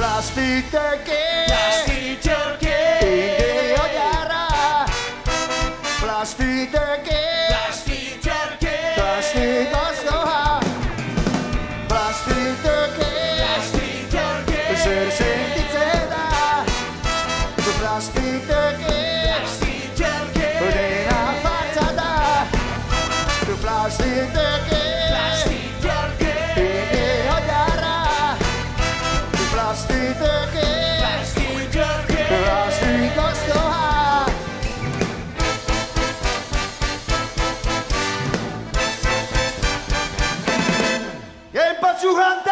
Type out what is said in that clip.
Plastiteke que Ege oiarra Plastiteke plastique que Plastiteke cherque Zer sentitzen da Plastiteke Juan